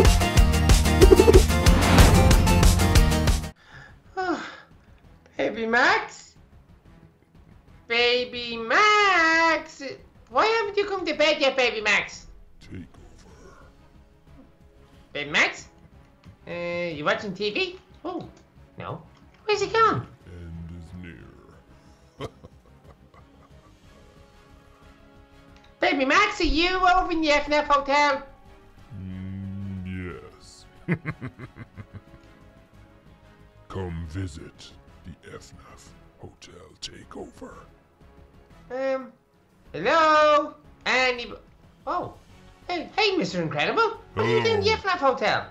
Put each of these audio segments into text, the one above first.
Baby Max? Baby Max? Why haven't you come to bed yet, Baby Max? Take over. Baby Max? Uh, you watching TV? Oh, no. Where's he gone? End is near. Baby Max, are you over in the FNF Hotel? Come visit the FNAF Hotel Takeover. Um, hello? Any... Oh, hey, hey, Mr. Incredible. What are you doing in the Hello. FNF Hotel?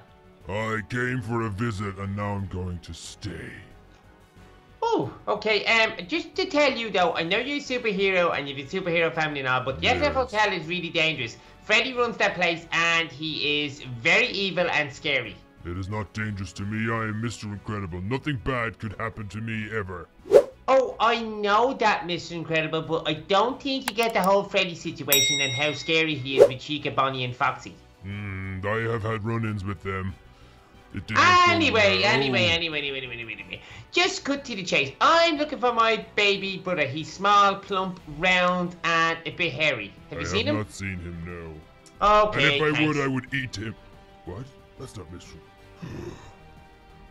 I came for a visit and now I'm going to stay. Oh, okay. Um, just to tell you though, I know you're a superhero and you've a superhero family and all, but the FNF Yes. Hotel is really dangerous. Freddy runs that place and he is very evil and scary. It is not dangerous to me. I am Mr. Incredible. Nothing bad could happen to me ever. Oh, I know that, Mr. Incredible, but I don't think you get the whole Freddy situation and how scary he is with Chica, Bonnie, and Foxy. Hmm, I have had run-ins with them. Anyway, anyway, anyway, anyway, anyway, anyway, anyway. Just cut to the chase. I'm looking for my baby brother. He's small, plump, round, and a bit hairy. Have I you have seen him? I've not seen him, no. Okay. and if I thanks. would, I would eat him. What? That's not Mr.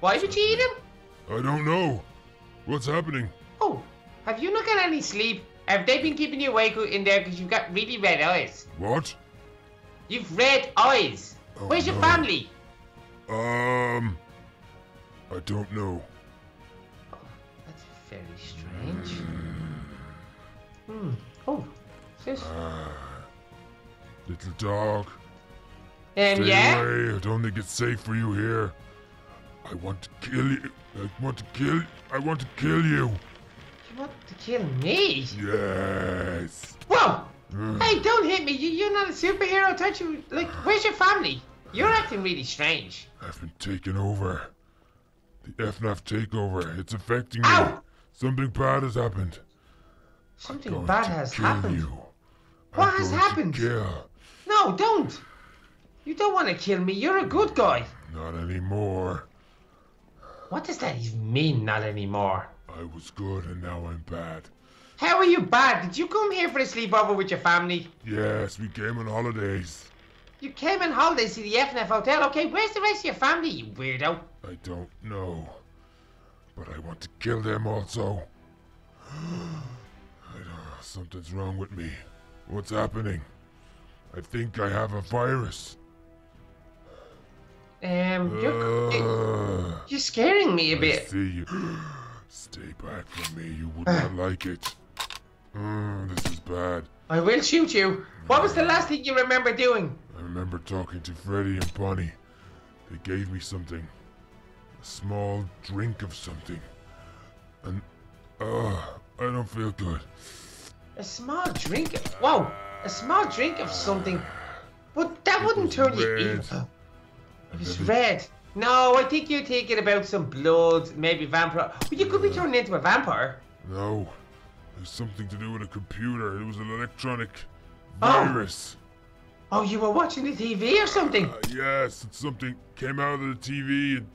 Why would you eat him? I don't know. What's happening? Oh, have you not got any sleep? Have they been keeping you awake in there because you've got really red eyes? What? You've red eyes. Oh, Where's your no. family? Um, I don't know. That's very strange. Hmm. Oh, sis. Ah, little dog, Um, stay yeah? away. I don't think it's safe for you here. I want to kill you. I want to kill. I want to kill you. You want to kill me? Yes. Whoa! Ugh. Hey, don't hit me. You, you're not a superhero, don't you? Like, where's your family? You're acting really strange. I've been taken over. The FNAF takeover. It's affecting me. Ow! Something bad has happened. Something bad has happened. You. What I'm has happened? kill. No, don't. You don't want to kill me. You're a good guy. Not anymore. What does that even mean, not anymore? I was good and now I'm bad. How are you bad? Did you come here for a sleepover with your family? Yes, we came on holidays. You came on holidays to the FNF Hotel. Okay, where's the rest of your family, you weirdo? I don't know. But I want to kill them also. I don't, something's wrong with me. What's happening? I think I have a virus. Um, you're, Ugh. you're scaring me a I bit. see you. Stay back from me. You would not like it. Mm, this is bad. I will shoot you. What was the last thing you remember doing? I remember talking to Freddy and Bonnie. They gave me something. A small drink of something. And, uh, I don't feel good. A small drink? Of, Whoa, a small drink of something. But that It wouldn't turn you red. evil. It was red. No, I think you're thinking about some blood, maybe vampire. Well, you could be turned into a vampire. No. It was something to do with a computer. It was an electronic Oh. virus. Oh, you were watching the TV or something? Uh, yes, it's something came out of the TV and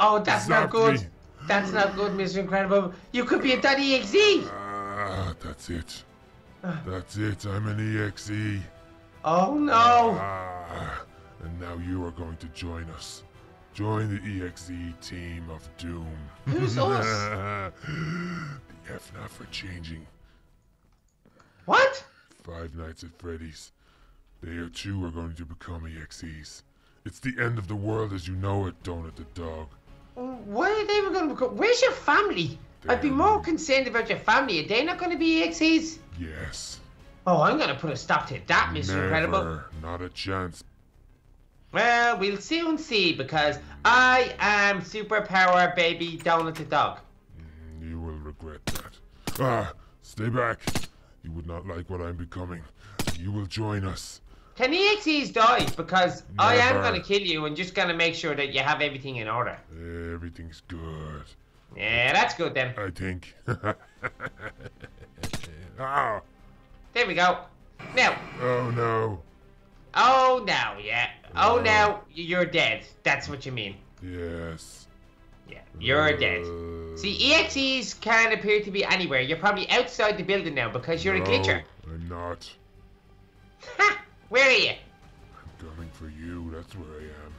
Oh, that's not good. me. That's not good, Mr. Incredible. You could be a Daddy XZ. Ah, that's it. Ah. That's it. I'm an EXE. Oh no. Ah, and now you are going to join us. Join the EXE team of doom. Who's us? the FNAF are changing. What? Five Nights at Freddy's. They are too are going to become EXEs. It's the end of the world as you know it, Donut the dog. Why are they going to become? Where's your family? I'd be more concerned about your family. Are they not going to be EXEs? Yes. Oh, I'm going to put a stop to that, Mr. Never. Incredible. Not a chance. Well, we'll soon see because I am superpower baby Donut the dog. You will regret that. Ah, stay back. You would not like what I'm becoming. You will join us. Can EXEs die? Because I am going to kill you and just going to make sure that you have everything in order. Everything's good. Yeah, that's good then. I think. ah, There we go. Now, oh no. Oh, now, yeah. Oh, Uh. now you're dead. That's what you mean. Yes. Yeah, you're dead. Uh, See, EXEs can't appear to be anywhere. You're probably outside the building now because you're a no, glitcher. I'm not. Ha! Where are you? I'm coming for you. That's where I am.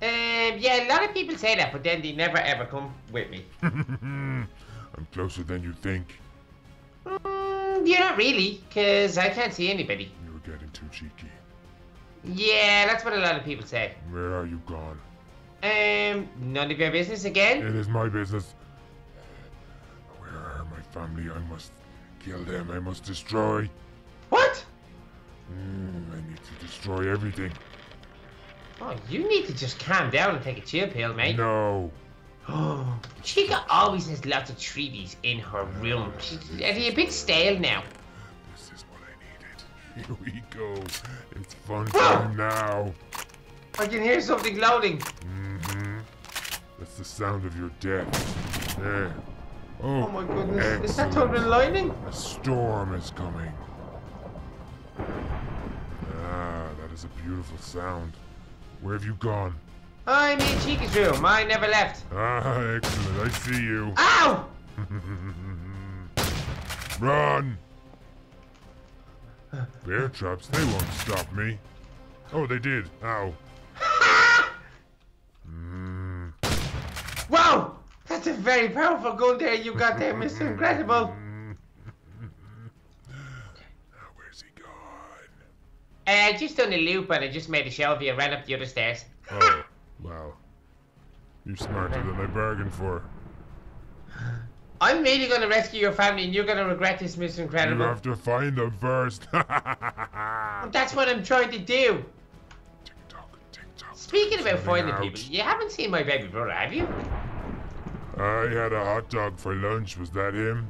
Um, yeah, a lot of people say that, but then they never ever come with me. I'm closer than you think. Mm, you're not really, because I can't see anybody. Were getting too cheeky. Yeah, that's what a lot of people say. Where are you gone? Um, none of your business again? It is my business. Where are my family? I must kill them. I must destroy. What? Mm, I need to destroy everything. Oh, you need to just calm down and take a chill pill, mate. No. Oh, Chica always has lots of treaties in her room. She's, a bit stale now? Here we go. It's fun time now. I can hear something loading. hmm That's the sound of your death. There. Oh, Oh my goodness, is that excellent. thunder and lightning? A storm is coming. Ah, that is a beautiful sound. Where have you gone? I'm in Chica's room. I never left. Ah, excellent. I see you. Ow! Run! Bear traps, they won't stop me. Oh, they did. Ow. Mm. Wow! That's a very powerful gun there you got there, Mr. Incredible. Now, where's he gone? Uh, I just done a loop and I just made a shelf you ran up the other stairs. Oh, wow. You're smarter than I bargained for. I'm really gonna rescue your family and you're gonna regret this, Mr. You Incredible. have to find them first. That's what I'm trying to do. tick tock, tick tock. Speaking about finding out. people, you haven't seen my baby brother, have you? I had a hot dog for lunch. Was that him?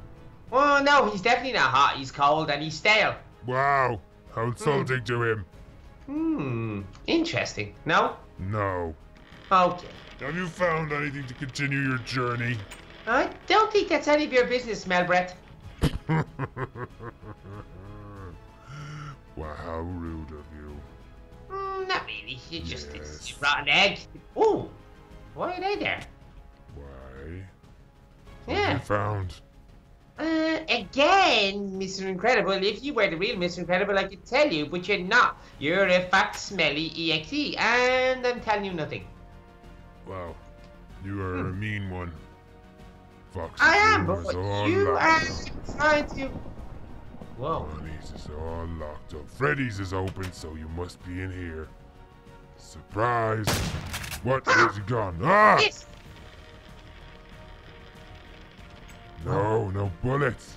Oh no, he's definitely not hot. He's cold and he's stale. Wow. How insulting to him. Hmm, interesting. No? No. Okay. Have you found anything to continue your journey? I don't think that's any of your business, Melbrett. wow, how rude of you. Mm, not really. You just Yes. a rotten egg. Ooh, why are they there? Why? What have Yeah. you found? Uh, again, Mr. Incredible, if you were the real Mr. Incredible, I could tell you, but you're not. You're a fat, smelly EXE, and I'm telling you nothing. Wow. You are a mean one. Fox's. I am, room but is all you are locked up. trying to. Whoa. Bonnie's is all locked up. Freddy's is open, so you must be in here. Surprise! What? Where's he gone? Ah! Yes. No, no bullets.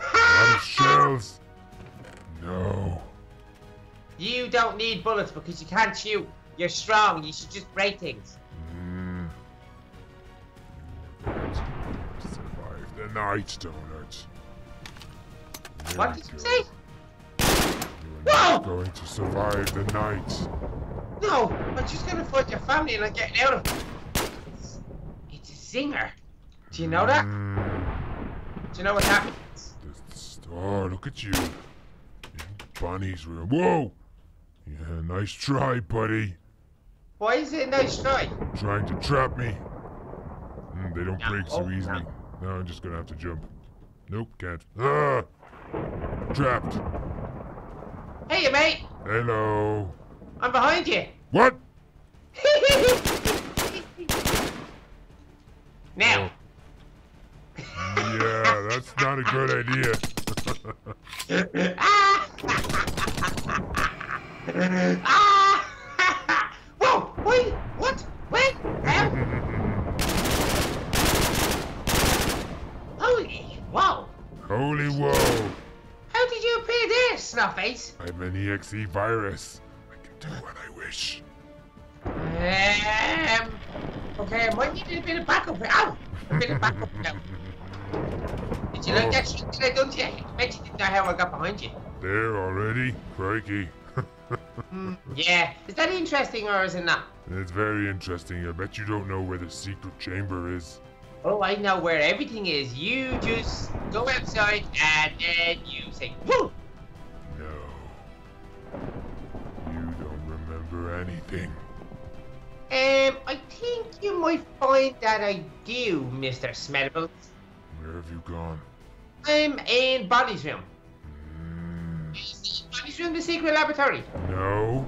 A of shells. No. You don't need bullets because you can't shoot. You're strong. You should just break things. Night, Donut. There What did you say? You're not going to survive the night. No, I'm just gonna find your family and I'm getting out of it. It's, it's a zinger. Do you know that? Mm. Do you know what? This- Oh, look at you. Bonnie's room. Whoa! Yeah, nice try, buddy. Why is it a nice try? Trying to trap me. Mm, they don't No, break so no. easily. No, I'm just gonna have to jump. Nope, can't. Ah! Trapped. Hey, mate! Hello. I'm behind you. What? now. Yeah, that's not a good idea. ah! ah! I'm an EXE virus. I can do what I wish. Um. Okay, I might need a bit of backup. Ow! A bit of backup now. Did you like that shit that I done to you? I bet you didn't know how I got behind you. There already? Crikey. Hmm, yeah. Is that interesting or is it not? It's very interesting. I bet you don't know where the secret chamber is. Oh, I know where everything is. You just go outside and then you say, woo! Anything. Um, I think you might find that I do, Mr. Smedibles. Where have you gone? I'm in Bonnie's room. Mm, Bonnie's room the secret laboratory? no,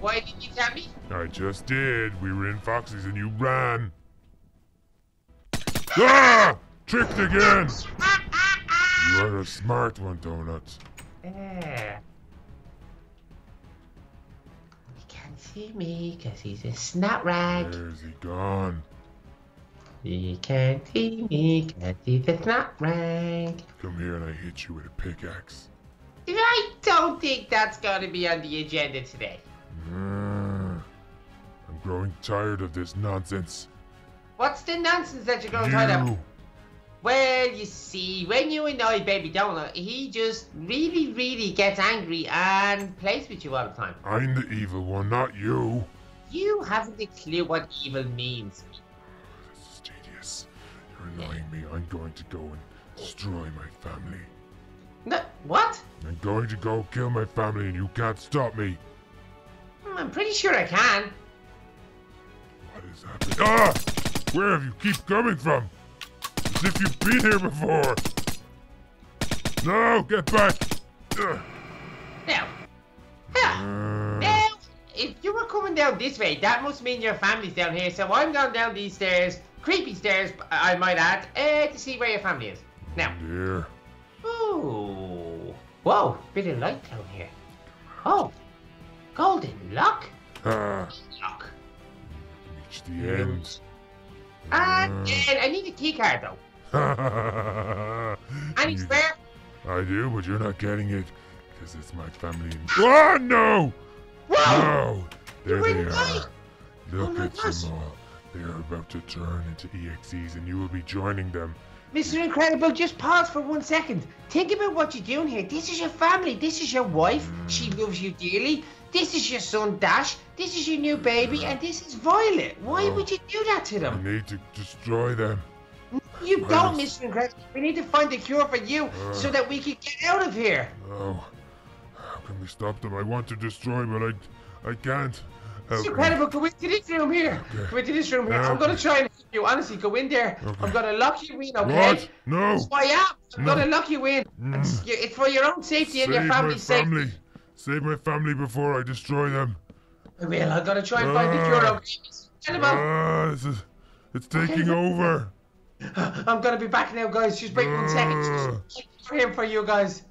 Why didn't you tell me? I just did. We were in Foxy's and you ran. Ah! Tricked again! You are a smart one, Donuts. Yeah. Can't see me because he's a snot rag. Where's he gone? He can't see me because he's a snot rag. Come here and I hit you with a pickaxe. I don't think that's going to be on the agenda today. Mm, I'm growing tired of this nonsense. What's the nonsense that you're going to try to... Well, you see, when you annoy Baby Donut, he just really, really gets angry and plays with you all the time. I'm the evil one, not you. You haven't a clue what evil means. This is tedious. You're annoying me. I'm going to go and destroy my family. No, what? I'm going to go kill my family and you can't stop me. Hmm, I'm pretty sure I can. What is happening? Ah! Where have you keep coming from? As if you've been here before. No, get back. Ugh. Now, Uh, now, if you were coming down this way, that must mean your family's down here. So I'm going down these stairs, creepy stairs, I might add, uh, to see where your family is. Now, dear. ooh, whoa, bit of light down here. Oh, golden lock, Ah, lock. reach the end. Uh, mm. And then I need a key card though. Any You- spare? I do, but you're not getting it because it's my family. And- oh no! Whoa! No! There You they are. Look Oh at gosh. them all. They are about to turn into EXEs, and you will be joining them. Mr. Incredible, just pause for one second. Think about what you're doing here. This is your family. This is your wife. She loves you dearly. This is your son Dash. This is your new baby, and this is Violet. Why Oh. would you do that to I them? need to destroy them. You don't, Mr. Incredible. We need to find a cure for you uh. so that we can get out of here. Oh, how can we stop them? I want to destroy, but I, I can't. Mr. me. Incredible, go into this room here. Okay. Go into this room here. I'm gonna try and help you. Honestly, go in there. Okay. I'm gonna lock you in, okay? What? No! Why I am. I'm No. gonna lock you in. Mm. It's, it's for your own safety and your Save my family's safety. family. Save my family before I destroy them. I will. I'm gonna try and find the cure. Ah. Okay, Mr. Incredible. Ah, this is, it's taking over. I'm gonna be back now, guys. Just wait one second. Ah. Just wait for him for you guys.